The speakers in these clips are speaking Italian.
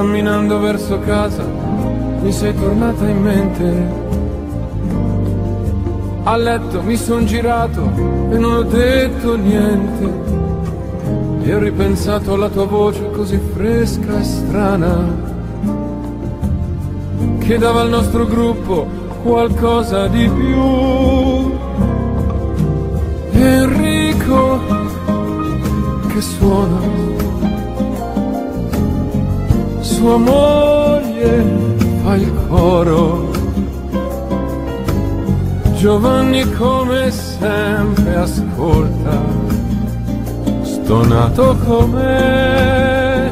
Camminando verso casa mi sei tornata in mente. A letto mi son girato e non ho detto niente. E ho ripensato alla tua voce così fresca e strana che dava al nostro gruppo qualcosa di più. Sua moglie fa il coro. Giovanni come sempre ascolta, stonato come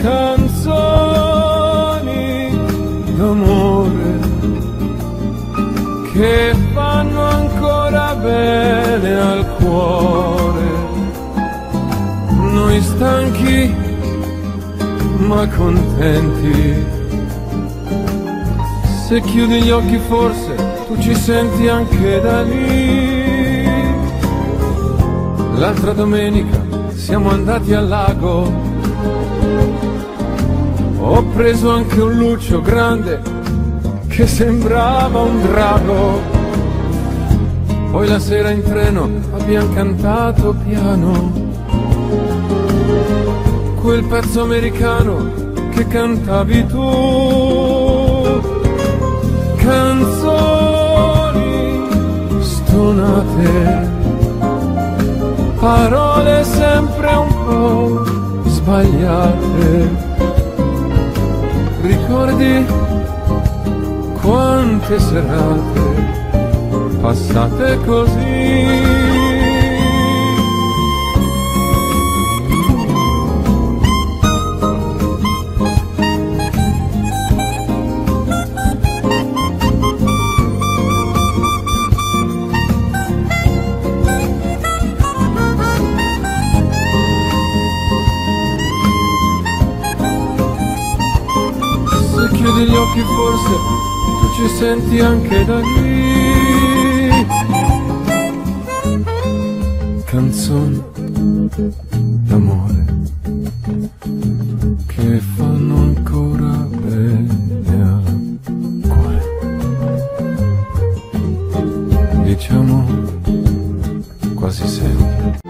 canzoni d'amore che fanno ancora bene al cuore. Noi stanchi ma contenti. Se chiudi gli occhi forse tu ci senti anche da lì. L'altra domenica siamo andati al lago ho preso anche un lucio grande che sembrava un drago. Poi la sera in treno abbiamo cantato piano quel pezzo americano che cantavi tu. Canzoni stonate, parole sempre un po' sbagliate ricordi quante serate passate così. Occhi forse tu ci senti anche da lì. Canzoni d'amore che fanno ancora bene al cuore. Diciamo quasi sempre.